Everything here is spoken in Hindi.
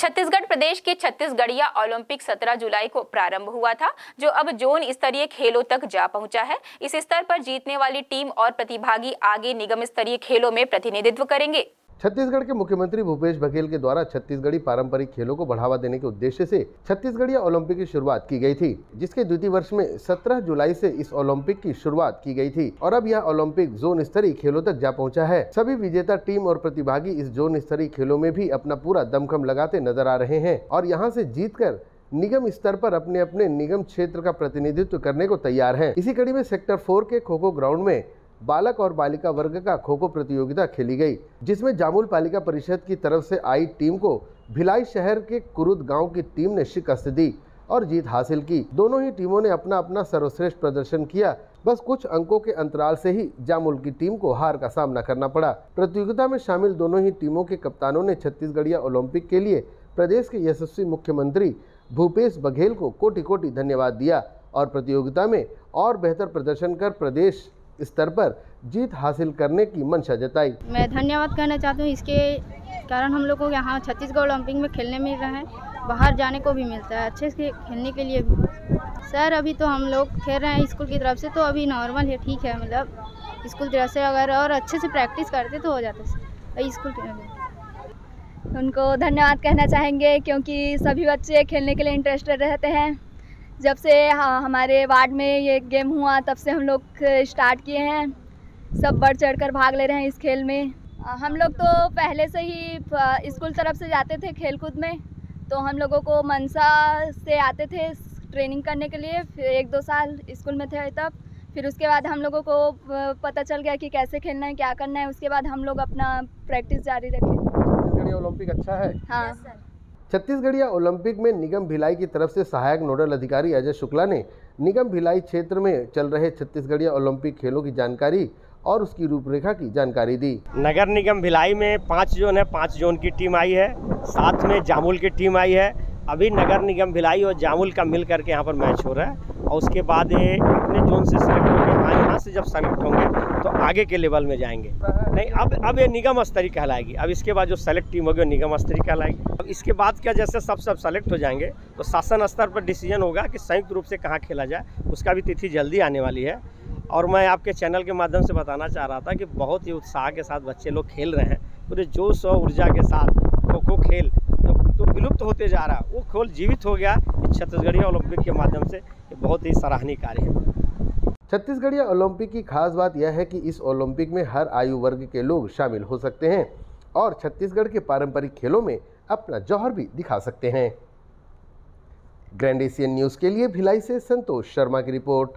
छत्तीसगढ़ प्रदेश के छत्तीसगढ़िया ओलंपिक 17 जुलाई को प्रारंभ हुआ था, जो अब जोन स्तरीय खेलों तक जा पहुँचा है। इस स्तर पर जीतने वाली टीम और प्रतिभागी आगे निगम स्तरीय खेलों में प्रतिनिधित्व करेंगे। छत्तीसगढ़ के मुख्यमंत्री भूपेश बघेल के द्वारा छत्तीसगढ़ी पारंपरिक खेलों को बढ़ावा देने के उद्देश्य से छत्तीसगढ़िया ओलंपिक की शुरुआत की गई थी, जिसके द्वितीय वर्ष में 17 जुलाई से इस ओलंपिक की शुरुआत की गई थी और अब यह ओलंपिक जोन स्तरीय खेलों तक जा पहुँचा है सभी विजेता टीम और प्रतिभागी इस जोन स्तरीय खेलों में भी अपना पूरा दमखम लगाते नज़र आ रहे हैं और यहाँ से जीत निगम स्तर पर अपने अपने निगम क्षेत्र का प्रतिनिधित्व करने को तैयार हैं। इसी कड़ी में सेक्टर फोर के खो खो ग्राउंड में बालक और बालिका वर्ग का खो खो प्रतियोगिता खेली गई, जिसमें जामुल पालिका परिषद की तरफ़ से आई टीम को भिलाई शहर के कुरुद गाँव की टीम ने शिकस्त दी और जीत हासिल की। दोनों ही टीमों ने अपना अपना सर्वश्रेष्ठ प्रदर्शन किया। बस कुछ अंकों के अंतराल से ही जामुल की टीम को हार का सामना करना पड़ा। प्रतियोगिता में शामिल दोनों ही टीमों के कप्तानों ने छत्तीसगढ़िया ओलंपिक के लिए प्रदेश के यशस्वी मुख्यमंत्री भूपेश बघेल को कोटि कोटि धन्यवाद दिया और प्रतियोगिता में और बेहतर प्रदर्शन कर प्रदेश स्तर पर जीत हासिल करने की मंशा जताई। मैं धन्यवाद कहना चाहती हूँ इसके कारण हम लोग को यहाँ छत्तीसगढ़ ओलंपिक में खेलने मिल रहा है बाहर जाने को भी मिलता है अच्छे से खेलने के लिए भी। सर अभी तो हम लोग खेल रहे हैं स्कूल की तरफ़ से तो अभी नॉर्मल है ठीक है मतलब स्कूल की तरफ़ से अगर और अच्छे से प्रैक्टिस करते तो हो जाते सर स्कूल के उनको धन्यवाद कहना चाहेंगे क्योंकि सभी बच्चे खेलने के लिए इंटरेस्टेड रहते हैं। जब से हाँ, हमारे वार्ड में ये गेम हुआ तब से हम लोग स्टार्ट किए हैं। सब बढ़ चढ़ कर भाग ले रहे हैं इस खेल में। हम लोग तो पहले से ही स्कूल तरफ़ से जाते थे खेल कूद में। तो हम लोगों को मनसा से आते थे ट्रेनिंग करने के लिए फिर एक दो साल स्कूल में थे तब। फिर उसके बाद हम लोगों को पता चल गया कि कैसे खेलना है क्या करना है। उसके बाद हम लोग अपना प्रैक्टिस जारी रखे। ओलंपिक अच्छा है? हाँ। छत्तीसगढ़िया ओलंपिक में निगम भिलाई की तरफ़ से सहायक नोडल अधिकारी अजय शुक्ला ने निगम भिलाई क्षेत्र में चल रहे छत्तीसगढ़िया ओलंपिक खेलों की जानकारी और उसकी रूपरेखा की जानकारी दी। नगर निगम भिलाई में पाँच जोन है, पाँच जोन की टीम आई है, साथ में जामुल की टीम आई है। अभी नगर निगम भिलाई और जामुल का मिल करके यहाँ पर मैच हो रहा है। और उसके बाद ये अपने जोन से सेलेक्ट होंगे हाँ यहाँ से जब सेलेक्ट होंगे तो आगे के लेवल में जाएँगे। नहीं अब अब ये निगम स्तरीय कहलाएगी। अब इसके बाद जो सेलेक्ट टीम होगी वो निगम स्तरीय कहलाएगी। अब इसके बाद क्या जैसे सब सब सेलेक्ट हो जाएँगे तो शासन स्तर पर डिसीज़न होगा कि संयुक्त रूप से कहाँ खेला जाए। उसका भी तिथि जल्दी आने वाली है। और मैं आपके चैनल के माध्यम से बताना चाह रहा था कि बहुत ही उत्साह के साथ बच्चे लोग खेल रहे हैं। पूरे जोश और ऊर्जा के साथ खो खो खेल तो, तो विलुप्त होते जा रहा है। वो खेल जीवित हो गया छत्तीसगढ़ी ओलंपिक के माध्यम से बहुत ही सराहनीय कार्य है। छत्तीसगढ़िया ओलंपिक की खास बात यह है कि इस ओलंपिक में हर आयु वर्ग के लोग शामिल हो सकते हैं और छत्तीसगढ़ के पारंपरिक खेलों में अपना जौहर भी दिखा सकते हैं। ग्रैंड एशियन न्यूज़ के लिए भिलाई से संतोष शर्मा की रिपोर्ट।